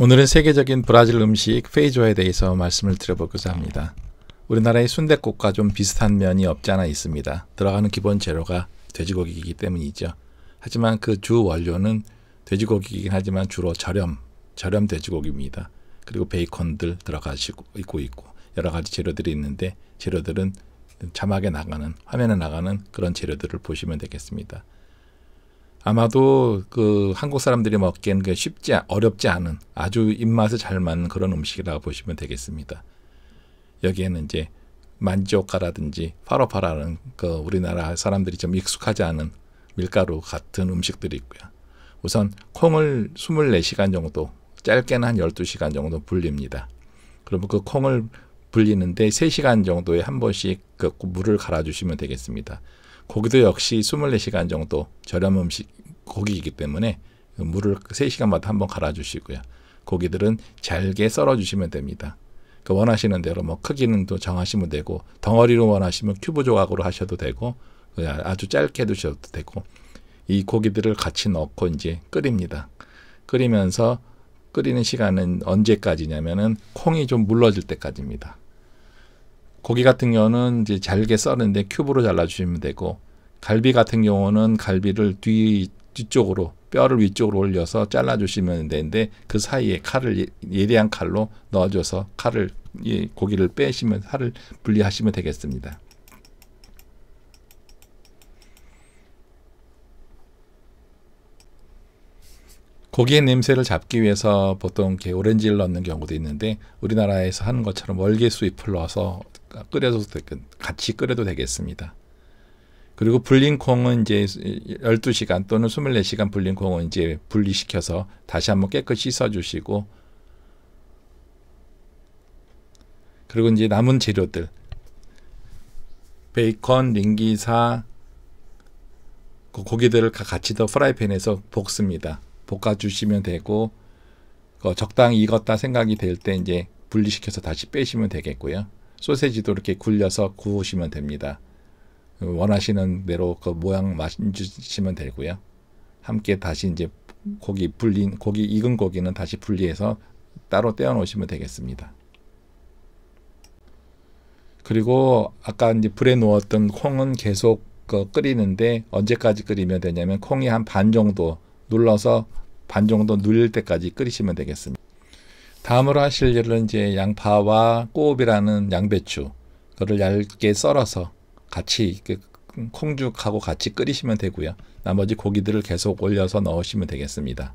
오늘은 세계적인 브라질 음식 페이조에 대해서 말씀을 드려보고자 합니다. 우리나라의 순대국과 좀 비슷한 면이 없지 않아 있습니다. 들어가는 기본 재료가 돼지고기이기 때문이죠. 하지만 그 주 원료는 돼지고기이긴 하지만 주로 저렴, 저렴 돼지고기입니다. 그리고 베이컨들 들어가시고 있고 있고 여러 가지 재료들이 있는데 재료들은 자막에 나가는 화면에 나가는 그런 재료들을 보시면 되겠습니다. 아마도 그 한국 사람들이 먹기에는 그 쉽지 어렵지 않은 아주 입맛에 잘 맞는 그런 음식이라고 보시면 되겠습니다. 여기에는 이제 만지오카라든지 파로파라는 그 우리나라 사람들이 좀 익숙하지 않은 밀가루 같은 음식들이 있고요. 우선 콩을 24시간 정도 짧게는 한 12시간 정도 불립니다. 그러면 그 콩을 불리는데 3시간 정도에 한 번씩 그 물을 갈아 주시면 되겠습니다. 고기도 역시 24시간 정도 저렴 음식 고기이기 때문에 물을 3시간마다 한 번 갈아주시고요. 고기들은 잘게 썰어주시면 됩니다. 그 원하시는 대로 뭐 크기는 또 정하시면 되고 덩어리로 원하시면 큐브 조각으로 하셔도 되고 그 아주 짧게 두셔도 되고 이 고기들을 같이 넣고 이제 끓입니다. 끓이면서 끓이는 시간은 언제까지냐면은 콩이 좀 물러질 때까지입니다. 고기 같은 경우는 이제 잘게 썰는데 큐브로 잘라주시면 되고 갈비 같은 경우는 갈비를 뒤 뒤쪽으로 뼈를 위쪽으로 올려서 잘라주시면 되는데 그 사이에 칼을 예, 예리한 칼로 넣어줘서 칼을 고기를 빼시면 살을 분리하시면 되겠습니다. 고기의 냄새를 잡기 위해서 보통 이렇게 오렌지를 넣는 경우도 있는데 우리나라에서 하는 것처럼 월계 수잎을 넣어서 끓여도 같이 끓여도 되겠습니다. 그리고 불린 콩은 이제 12시간 또는 24시간 불린 콩은 이제 분리시켜서 다시 한번 깨끗이 씻어 주시고 그리고 이제 남은 재료들 베이컨, 링기사 그 고기들을 같이 더 프라이팬에서 볶습니다. 볶아 주시면 되고 그 적당히 익었다 생각이 될 때 이제 분리시켜서 다시 빼시면 되겠고요. 소세지도 이렇게 굴려서 구우시면 됩니다. 원하시는 대로 그 모양 맞추시면 되고요. 함께 다시 이제 고기 불린 고기 익은 고기는 다시 분리해서 따로 떼어 놓으시면 되겠습니다. 그리고 아까 이제 불에 놓았던 콩은 계속 그 끓이는데 언제까지 끓이면 되냐면 콩이 한 반 정도 눌러서 반 정도 눌릴 때까지 끓이시면 되겠습니다. 다음으로 하실 일은 이제 양파와 꼬비라는 양배추 그를 얇게 썰어서 같이 콩죽하고 같이 끓이시면 되고요. 나머지 고기들을 계속 올려서 넣으시면 되겠습니다.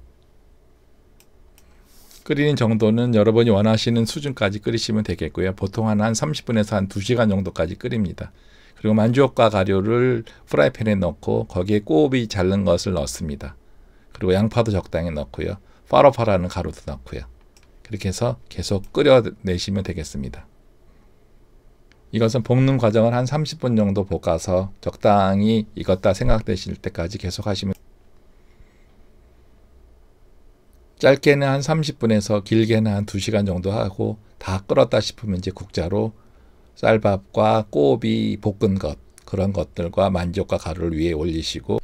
끓이는 정도는 여러분이 원하시는 수준까지 끓이시면 되겠고요. 보통 한, 한 30분에서 한 2시간 정도까지 끓입니다. 그리고 만주옥과 가루를 프라이팬에 넣고 거기에 꼬비 자른 것을 넣습니다. 그리고 양파도 적당히 넣고요. 파로파라는 가루도 넣고요. 그렇게 해서 계속 끓여내시면 되겠습니다. 이것은 볶는 과정을 한 30분 정도 볶아서 적당히 익었다 생각되실 때까지 계속 하시면 짧게는 한 30분에서 길게는 한 2시간 정도 하고 다 끓었다 싶으면 이제 국자로 쌀밥과 꼬비 볶은 것 그런 것들과 만지옥과 가루를 위에 올리시고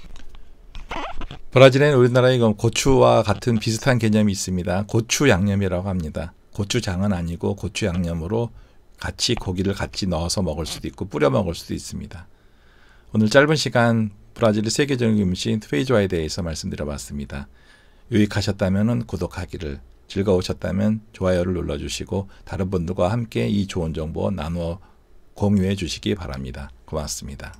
브라질에는 우리나라의 고추와 같은 비슷한 개념이 있습니다. 고추 양념이라고 합니다. 고추장은 아니고 고추 양념으로 같이 고기를 같이 넣어서 먹을 수도 있고 뿌려 먹을 수도 있습니다. 오늘 짧은 시간 브라질의 세계적인 음식 페이조아에 대해서 말씀드려봤습니다. 유익하셨다면 구독하기를 즐거우셨다면 좋아요를 눌러주시고 다른 분들과 함께 이 좋은 정보 나누어 공유해 주시기 바랍니다. 고맙습니다.